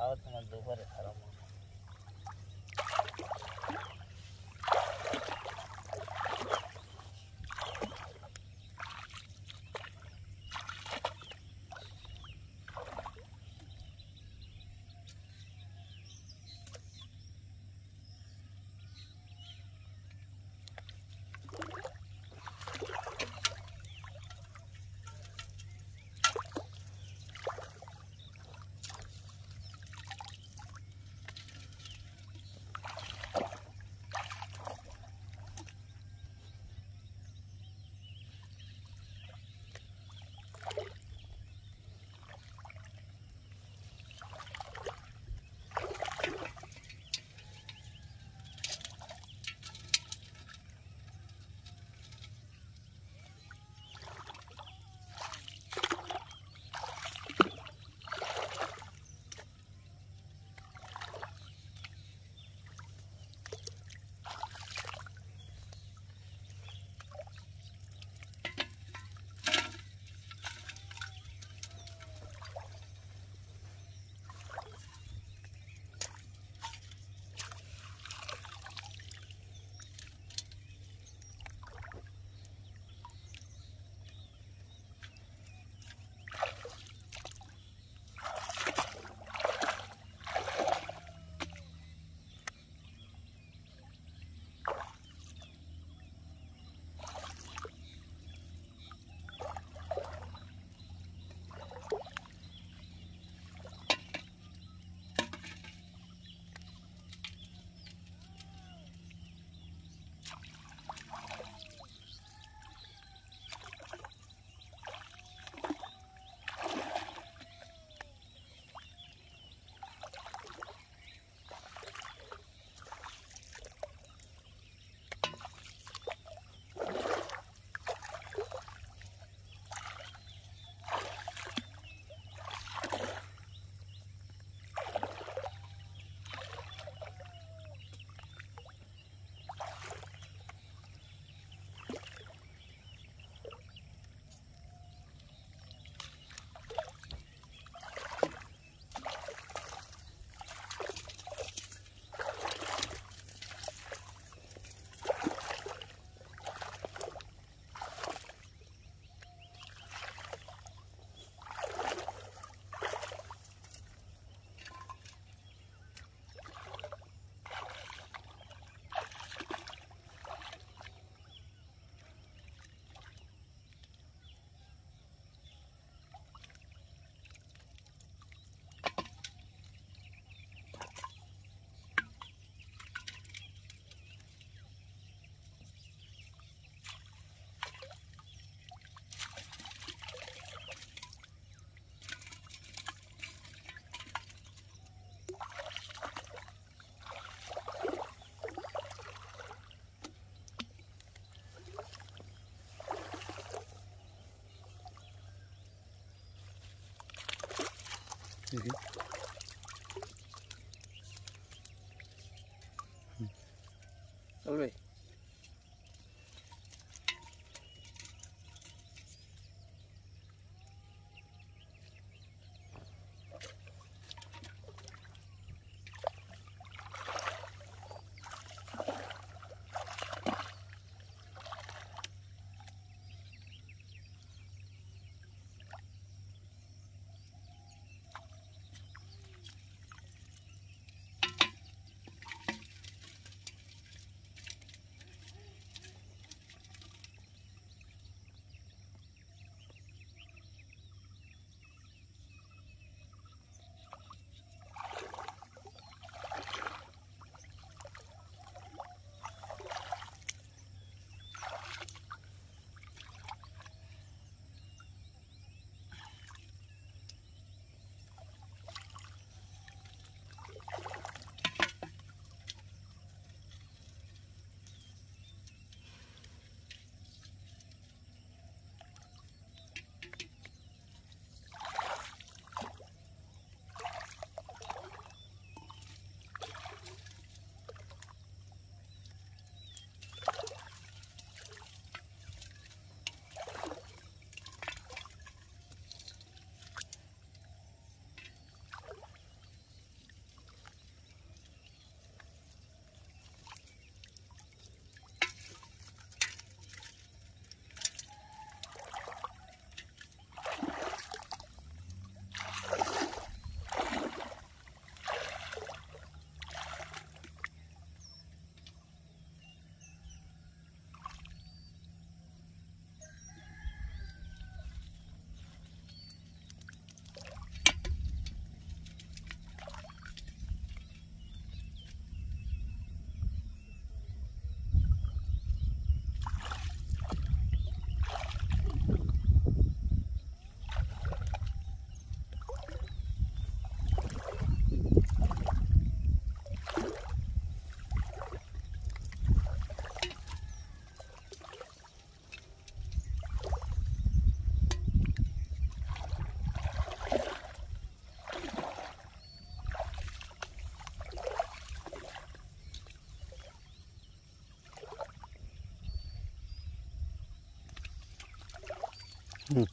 खाओ तो तुम्हारे दोपहर खराब 여기 얼마이 হুম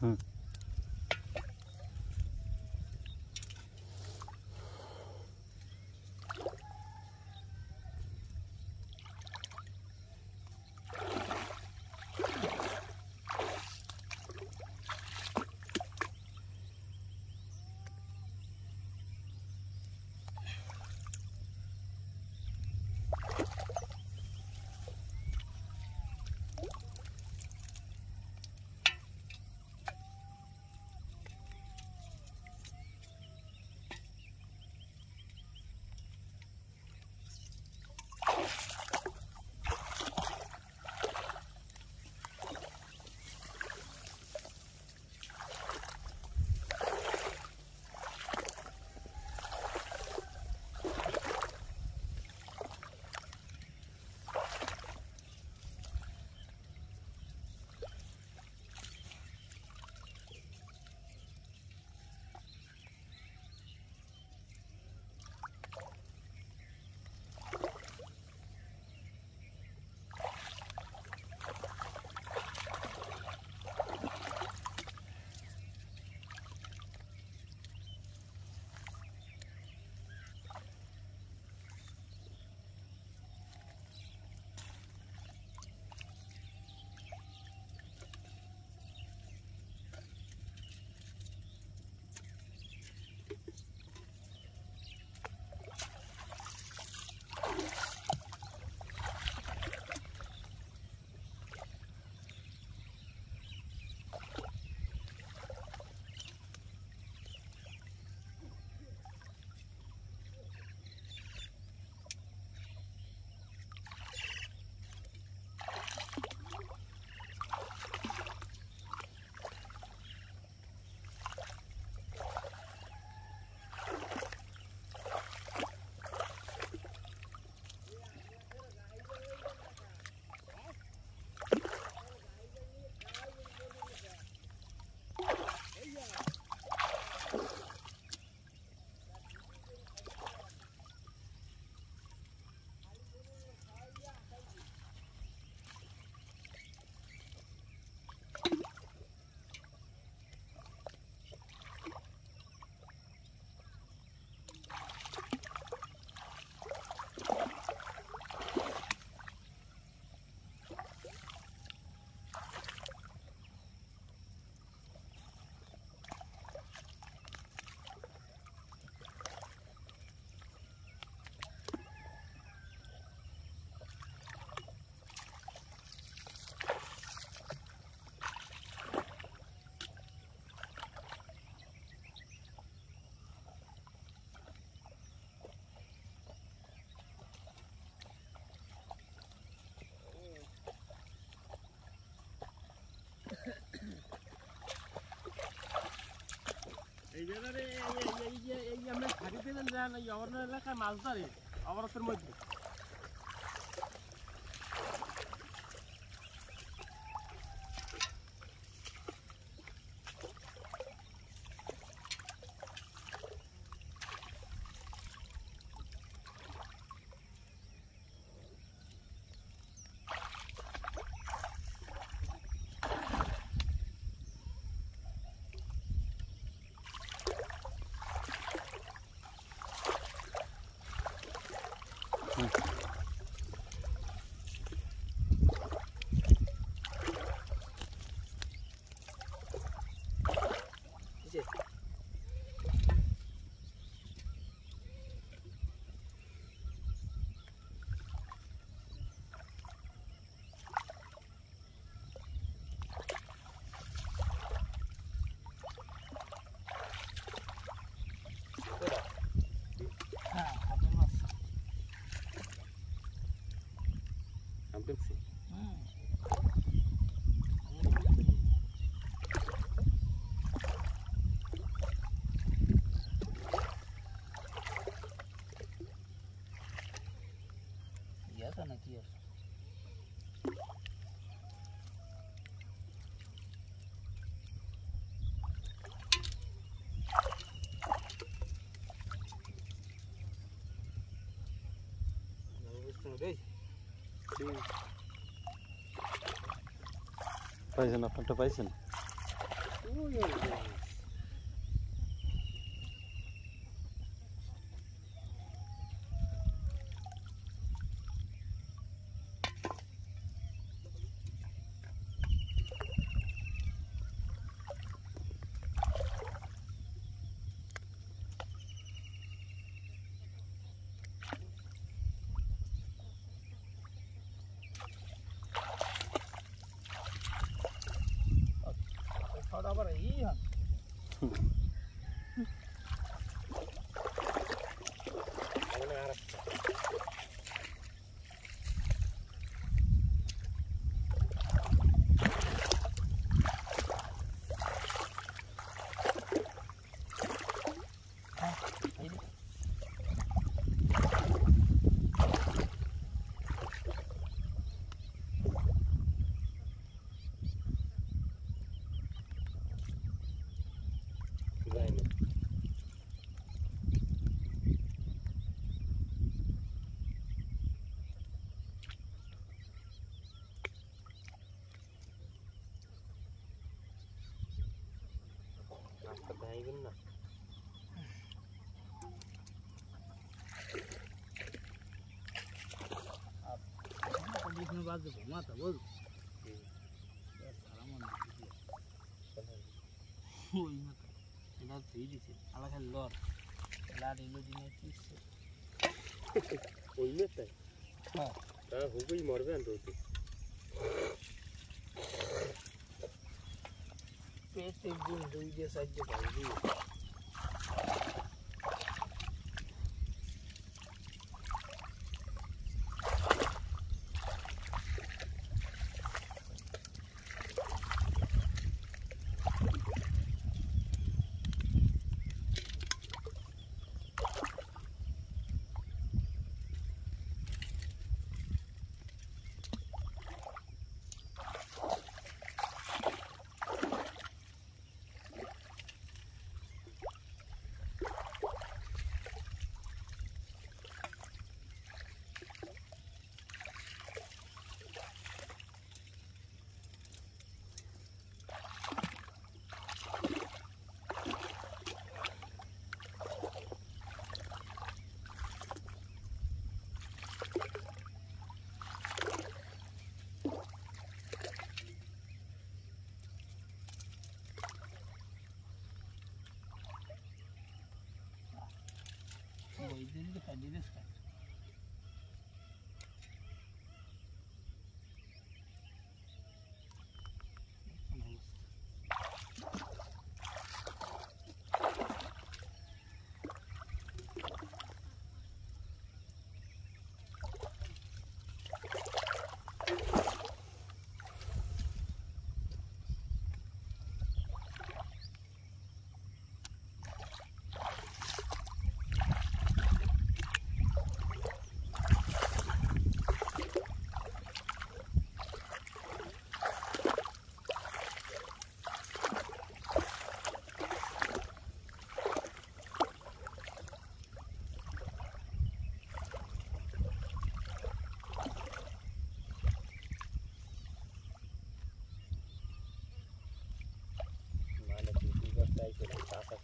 Huh. এই আমরা খাড়িতে যান এই অবর্ণ এলাকায় মাছ ধরে অবরতের মধ্যে। Mm-hmm. పైసలు పంట పైసలు মাছটা দেখাইবেন না। কন্ডিশন বাদ দেবো বল ওই মাথা এটা ধুই দিছে আলা লর লাড এলো দিনে কিসে ওই মেয়েটাই? হ্যাঁ তা হুবই মরবে পেটে দুই দিয়ে সাইড দিয়ে in this country.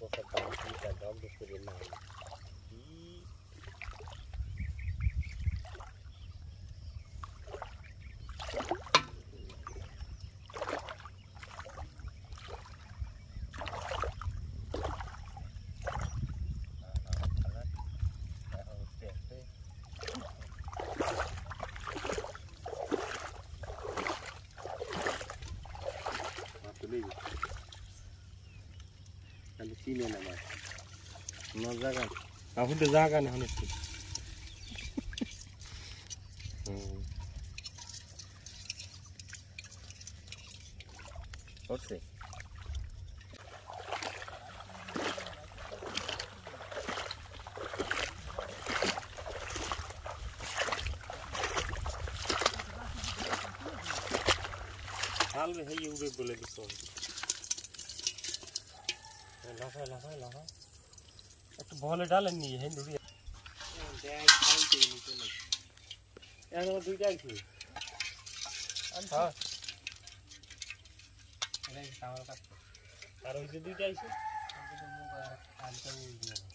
was a donkey, the dog is very nice. চিনে না মাছ না জায়গা এখন তো জায়গা নেই অনেক করছে হাল রে হেই উড়ে বলে দিছ লাফায় লাফায় লাফায় একটু বলে ডালেন নি হেন ধরি এখন দুইটা আইছি। হ্যাঁ আর ওই যে দুইটা আইসে উড়ে